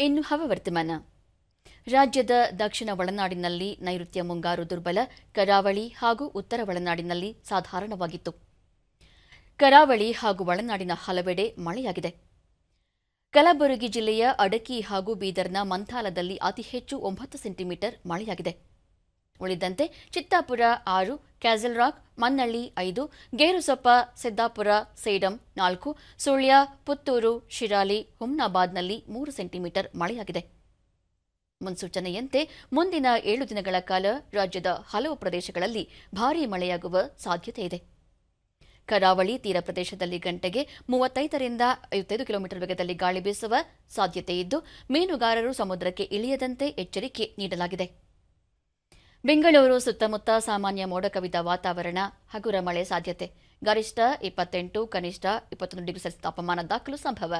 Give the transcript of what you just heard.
ಇನ್ನು ಹವಾವರ್ತಮಾನ ರಾಜ್ಯದ ದಕ್ಷಿಣ ಒಳನಾಡಿನಲ್ಲಿ ನೈಋತ್ಯ ಮುಂಗಾರು ದುರ್ಬಲ, ಕರಾವಳಿ ಹಾಗೂ ಉತ್ತರ ಒಳನಾಡಿನಲ್ಲಿ ಸಾಧಾರಣವಾಗಿತ್ತು. ಕರಾವಳಿ ಹಾಗೂ ಒಳನಾಡಿನ ಹಲವೆಡೆ ಮಳೆಯಾಗಿದೆ. ಕಲಬುರಗಿ ಜಿಲ್ಲೆಯ ಅಡಕಿ ಹಾಗೂ ಬೀದರ್ನ ಮಂಥಾಲದಲ್ಲಿ ಅತಿ ಹೆಚ್ಚು ಒಂಬತ್ತು ಸೆಂಟಿಮೀಟರ್ ಮಳೆಯಾಗಿದೆ. ಉಳಿದಂತೆ ಚಿತ್ತಾಪುರ ಆರು ಕ್ಯಾಸಲ್ ರಾಕ್ ಮನ್ನಳ್ಳಿ ಐದು, ಗೇರುಸೊಪ್ಪ, ಸಿದ್ದಾಪುರ ಸೇಡಂ ನಾಲ್ಕು, ಸುಳ್ಯ, ಪುತ್ತೂರು, ಶಿರಾಲಿ, ಹುಮ್ನಾಬಾದ್ನಲ್ಲಿ ಮೂರು ಸೆಂಟಿಮೀಟರ್ ಮಳೆಯಾಗಿದೆ. ಮುನ್ಸೂಚನೆಯಂತೆ ಮುಂದಿನ ಏಳು ದಿನಗಳ ಕಾಲ ರಾಜ್ಯದ ಹಲವು ಪ್ರದೇಶಗಳಲ್ಲಿ ಭಾರೀ ಮಳೆಯಾಗುವ ಸಾಧ್ಯತೆ ಇದೆ. ಕರಾವಳಿ ತೀರ ಪ್ರದೇಶದಲ್ಲಿ ಗಂಟೆಗೆ ಮೂವತ್ತೈದರಿಂದ ಐವತ್ತೈದು ಕಿಲೋಮೀಟರ್ ವೇಗದಲ್ಲಿ ಗಾಳಿ ಬೀಸುವ ಸಾಧ್ಯತೆ ಇದ್ದು ಮೀನುಗಾರರು ಸಮುದ್ರಕ್ಕೆ ಇಳಿಯದಂತೆ ಎಚ್ಚರಿಕೆ ನೀಡಲಾಗಿದೆ. ಬೆಂಗಳೂರು ಸುತ್ತಮುತ್ತ ಸಾಮಾನ್ಯ ಮೋಡ ಕವಿದ ವಾತಾವರಣ ಹಗುರ ಮಳೆ ಸಾಧ್ಯತೆ. ಗರಿಷ್ಠ ಇಪ್ಪತ್ತೆಂಟು, ಕನಿಷ್ಠ ಇಪ್ಪತ್ತೊಂದು ಡಿಗ್ರಿ ಸೆಲ್ಸಿಯಸ್ ತಾಪಮಾನ ದಾಖಲು ಸಂಭವ.